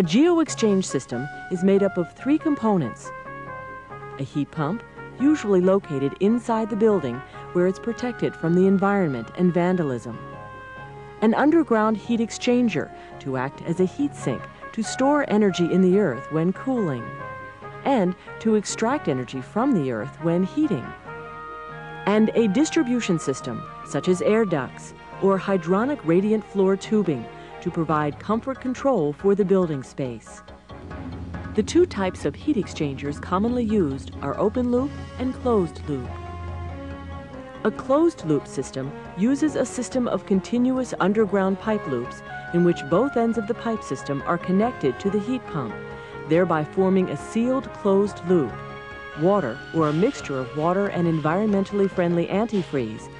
A geo-exchange system is made up of three components. A heat pump, usually located inside the building where it's protected from the environment and vandalism. An underground heat exchanger to act as a heat sink to store energy in the earth when cooling and to extract energy from the earth when heating. And a distribution system, such as air ducts or hydronic radiant floor tubing, to provide comfort control for the building space. The two types of heat exchangers commonly used are open loop and closed loop. A closed loop system uses a system of continuous underground pipe loops in which both ends of the pipe system are connected to the heat pump thereby forming a sealed closed loop. Water, or a mixture of water and environmentally friendly antifreeze,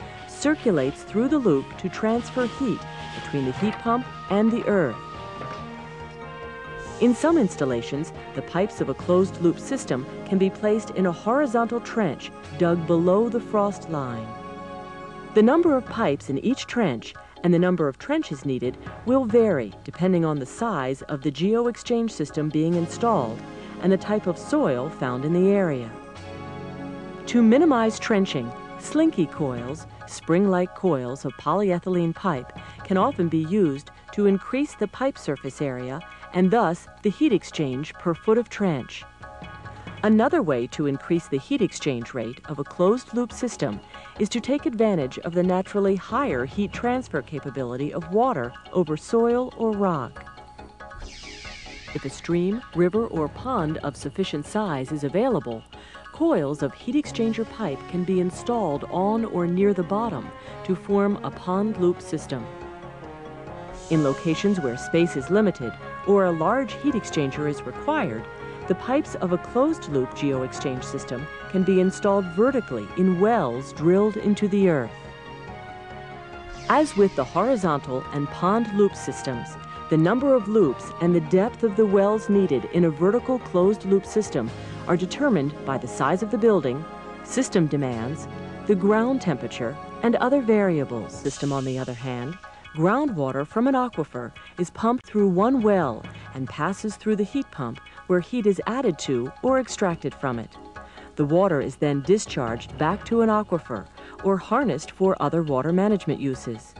circulates through the loop to transfer heat between the heat pump and the earth. In some installations, the pipes of a closed loop system can be placed in a horizontal trench dug below the frost line. The number of pipes in each trench and the number of trenches needed will vary depending on the size of the geo-exchange system being installed and the type of soil found in the area. To minimize trenching, slinky coils, spring-like coils of polyethylene pipe, can often be used to increase the pipe surface area and thus the heat exchange per foot of trench. Another way to increase the heat exchange rate of a closed-loop system is to take advantage of the naturally higher heat transfer capability of water over soil or rock. If a stream, river, or pond of sufficient size is available, coils of heat exchanger pipe can be installed on or near the bottom to form a pond loop system. In locations where space is limited or a large heat exchanger is required, the pipes of a closed-loop geo-exchange system can be installed vertically in wells drilled into the earth. As with the horizontal and pond loop systems, the number of loops and the depth of the wells needed in a vertical closed-loop system are determined by the size of the building, system demands, the ground temperature, and other variables. System, on the other hand, groundwater from an aquifer is pumped through one well and passes through the heat pump where heat is added to or extracted from it. The water is then discharged back to an aquifer or harnessed for other water management uses.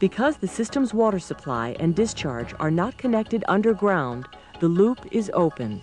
Because the system's water supply and discharge are not connected underground, the loop is open.